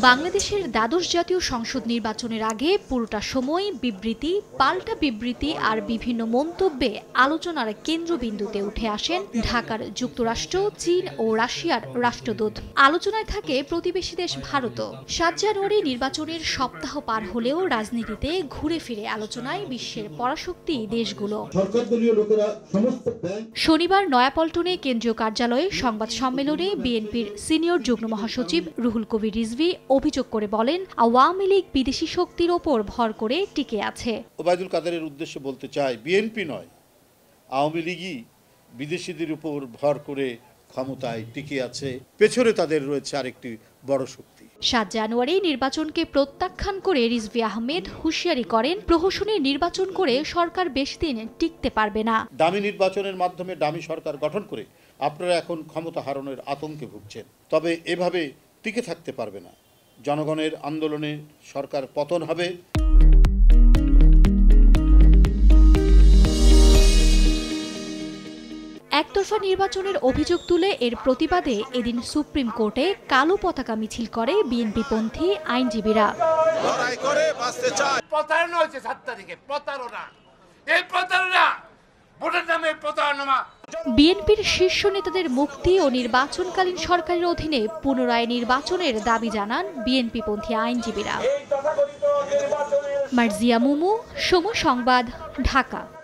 বাংলাদেশের দ্বাদশ জাতীয় সংসদ নির্বাচনের আগে পুরোটা সময় বিবৃতি পাল্টা বিবৃতি আর বিভিন্ন মন্তব্যে আলোচনার কেন্দ্রবিন্দুতে উঠে আসেন ঢাকার যুক্তরাষ্ট্র চীন ও রাশিয়ার রাষ্ট্রদূত। আলোচনায় থাকে প্রতিবেশী দেশ ভারতও। সাত জানুয়ারি নির্বাচনের সপ্তাহ পার হলেও রাজনীতিতে ঘুরে ফিরে আলোচনায় বিশ্বের পরাশক্তি দেশগুলো। শনিবার নয়াপল্টনে কেন্দ্রীয় কার্যালয়ে সংবাদ সম্মেলনে বিএনপির সিনিয়র যুগ্ম মহাসচিব রুহুল কবির রিজভী অভিযোগ করে বলেন আওয়ামী লীগ বিদেশি শক্তির ওপর ভর করে টিকে আছে। ওবায়দুল কাদেরের উদ্দেশ্যে বলতে চাই বিএনপি নয় আওয়ামী লীগই বিদেশিদের উপর ভর করে ক্ষমতায় টিকে আছে। পেছনে তাদের রয়েছে আরেকটি বড় শক্তি। সাত জানুয়ারি নির্বাচনকে প্রত্যাখ্যান করে রিজভী আহমেদ হুঁশিয়ারি করেন প্রহসনের নির্বাচন করে সরকার বেশি দিন টিকতে পারবে না। দামি নির্বাচনের মাধ্যমে দামি সরকার গঠন করে আপনারা এখন ক্ষমতা হারানোর আতঙ্কে ভুগছেন। তবে এভাবে টিকে থাকতে পারবে না। জনগণের আন্দোলনে সরকার পতন হবে। একতরফা নির্বাচনের অভিযোগ তুলে এর প্রতিবাদে এদিন সুপ্রিম কোর্টে কালো পতাকা মিছিল করে আইনজীবীরা। করে বাঁচতে চায়। প্রতারণা হয়েছে সাত তারিখে প্রতারণা। এই প্রতারণা ভোটের নামে প্রতারণা বিএনপির শীর্ষ নেতাদের মুক্তি ও নির্বাচনকালীন সরকারের অধীনে পুনরায় নির্বাচনের দাবি জানান বিএনপিপন্থী আইনজীবীরা। মার্জিয়া মুমু, সমু সংবাদ, ঢাকা।